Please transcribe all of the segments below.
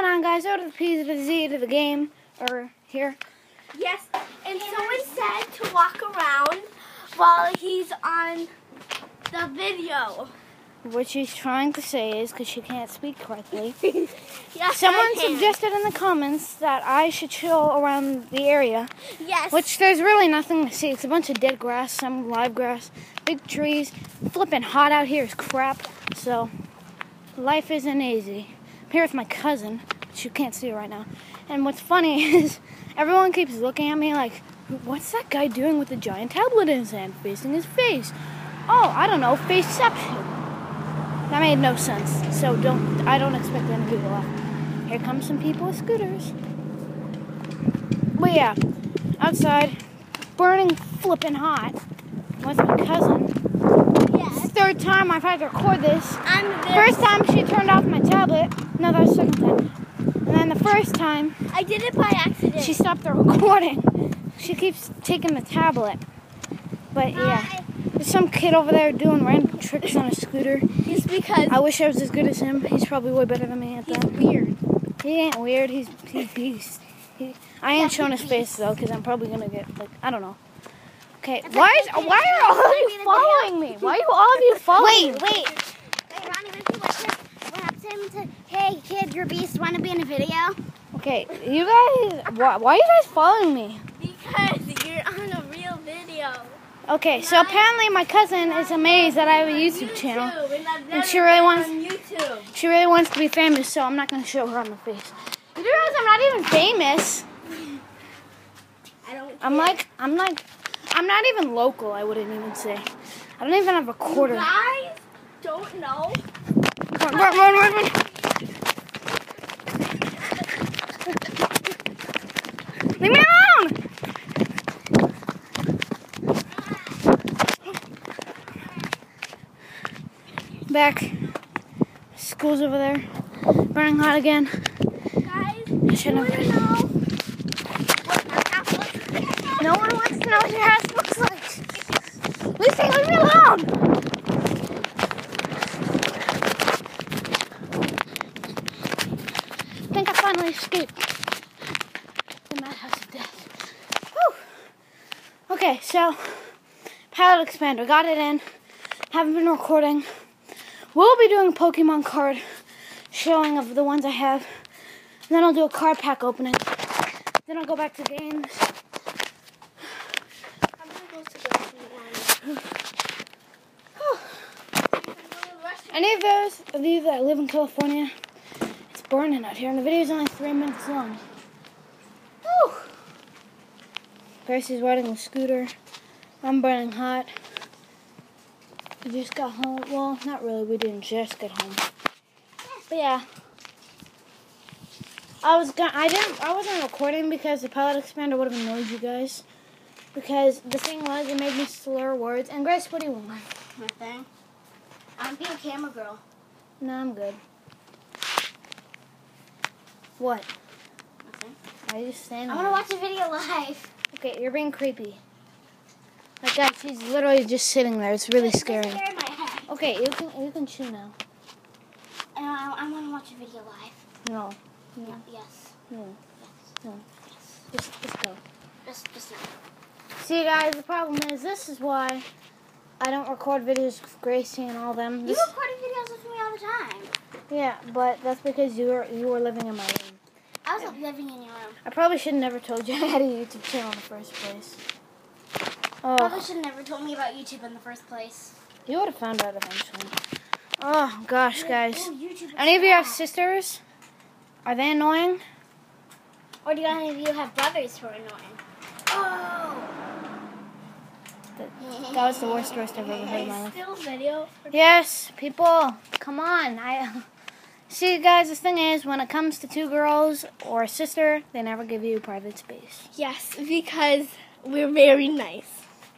going on, guys? O to the P to the Z to the game. Or here. Yes, and someone said to walk around while he's on the video. What she's trying to say is because she can't speak correctly. Yes, Someone suggested in the comments that I should chill around the area, Yes. which there's really nothing to see. It's a bunch of dead grass, some live grass, big trees. Flipping hot out here is crap. So life isn't easy. I'm here with my cousin, which you can't see right now. And what's funny is everyone keeps looking at me like, what's that guy doing with the giant tablet in his hand facing his face? Oh, I don't know, faceception. That made no sense. So don't I don't expect them to laugh. Here come some people with scooters. But yeah, outside, burning flipping hot with my cousin. Third time I've had to record this. First time she turned off my tablet. No, that was the second time. And then the first time I did it by accident. she stopped the recording. She keeps taking the tablet. But yeah, Hi. there's some kid over there doing random tricks on a scooter. It's because I wish I was as good as him. He's probably way better than me at he's that. weird. He ain't weird. He's he's beast. He, I ain't showing his face though, because I'm probably gonna get like I don't know. Okay, why is why are all of you following me? Why are you all of you following me? Wait, wait. Wait, Ronnie, repeat what, Chris- what happened to him to, hey, kid, your beast, want to be in a video? Okay, you guys, why, why are you guys following me? Because you're on a real video. Okay, so apparently my cousin is amazed that I have a YouTube channel. and, And she really wants- YouTube. She really wants to be famous, so I'm not gonna show her on the face. You realize I'm not even famous. I don't I'm like, I'm like, I'm not even local. I wouldn't even say. I don't even have a quarter. You guys don't know. Run, run, run, run, run. Leave me alone! Back. School's over there. Burning hot again. Guys, I shouldn't you have. know what my house looks like? No one wants to know what your house looks like. Lucy, leave me alone! I think I finally escaped the madhouse of death. Whew. Okay, so palate expander, got it in. Haven't been recording. We'll be doing a Pokemon card showing of the ones I have. Then I'll do a card pack opening. Then I'll go back to games. I'm gonna go to the one. Any of those of you that live in California, it's burning out here, and the video is only three minutes long. Whew. Percy's riding the scooter. I'm burning hot. We just got home. Well, not really. We didn't just get home. But yeah. I was gonna. I didn't. I wasn't recording because the palate expander would have annoyed you guys. Because the thing was, it made me slur words. And Grace, what do you want? Nothing. I'm being camera girl. No, I'm good. What? Nothing. Why are you standing I want to watch a video live. Okay, you're being creepy. Like guys, she's literally just sitting there. It's really this scary. scared my head. Okay, you can you can chew now. And I, I want to watch a video live. No, Yeah. Yes. no, Yes. no. Yes. Just just go. Just, just now. See guys, the problem is this is why I don't record videos with Gracie and all them. You recording videos with me all the time. yeah, but that's because you were you were living in my room. I was living in your room. I probably should have never told you I had a YouTube channel in the first place. Oh. Probably Oh, should have never told me about YouTube in the first place. you would have found out eventually. Oh gosh, guys. Oh, Any of you have sisters? Are they annoying? Or do any of you have brothers who are annoying? Oh! That, was the worst roast I've ever heard in my life. Still video. Yes, people, come on. I see, guys. The thing is, when it comes to two girls or a sister, they never give you private space. Yes, because we're very nice.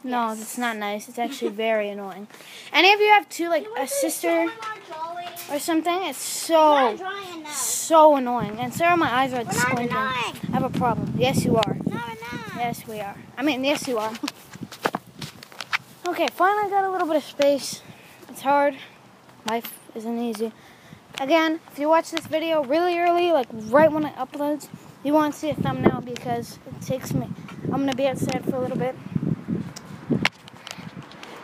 No, it's not nice. It's actually very annoying. Any of you have two, like a sister or something? It's so so annoying. And Sarah, my eyes are squinting. I have a problem. Yes, you are. No. Yes, we are. I mean, yes, you are. okay, finally got a little bit of space. It's hard. Life isn't easy. Again, if you watch this video really early, like right when it uploads, you won't see a thumbnail because it takes me. I'm gonna be outside for a little bit.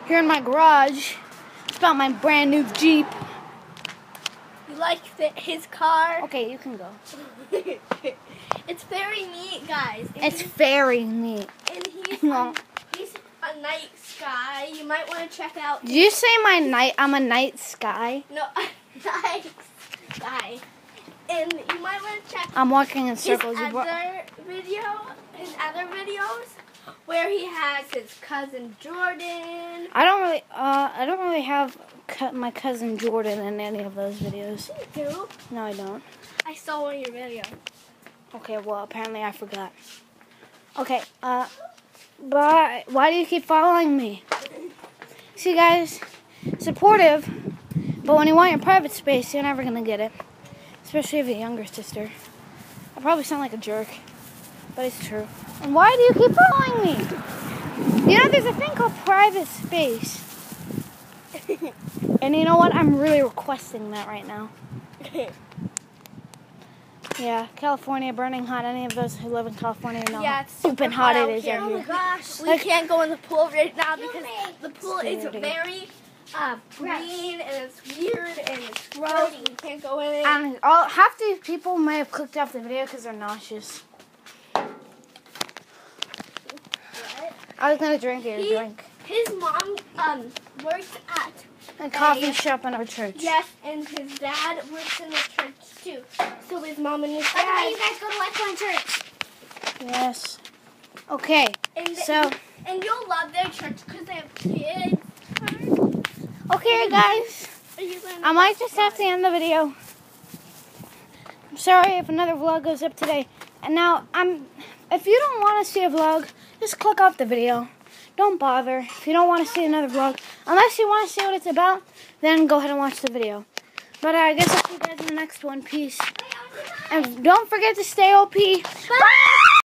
Here in my garage, it's about my brand new Jeep. You like the, his car? Okay, you can go. it's very neat, guys. And It's very neat. and he's, No. a, he's a night sky. You might want to check out. Did you say my night? I'm a night sky. No, night sky. And you might want to check I'm walking in circles. Bro- other video, his other videos, where he has his cousin Jordan. I don't really, uh, I don't really have my cousin Jordan in any of those videos. You do? No, I don't. I saw one of your videos. Okay, well, apparently I forgot. Okay, uh, but why do you keep following me? See, guys, supportive, but when you want your private space, you're never gonna get it. Especially if you're a younger sister. I probably sound like a jerk, but it's true. And why do you keep following me? You know, there's a thing called private space. And you know what? I'm really requesting that right now. Yeah, California burning hot. Any of those who live in California know Yeah, how it's super hot hot it is here. Oh my gosh. We Like- can't go in the pool right now because the pool is very uh, green and it's weird and it's gross and you can't go in it. And all half these people may have clicked off the video because they're nauseous. I was gonna drink your He- drink. His mom um works at A coffee Hey. shop in our church. yes, and his dad works in the church too. So his mom and his By the way, dad you guys go to Westland Church. Yes. Okay. and they- So and you'll love their church because they have kids. okay, guys. Are you gonna I might just have to end the video. I'm sorry if another vlog goes up today. And now I'm if you don't want to see a vlog, just click off the video. Don't bother. If you don't want to see another vlog, unless you want to see what it's about, then go ahead and watch the video. But uh, I guess I'll see you guys in the next one. Peace. And don't forget to stay OP. Bye!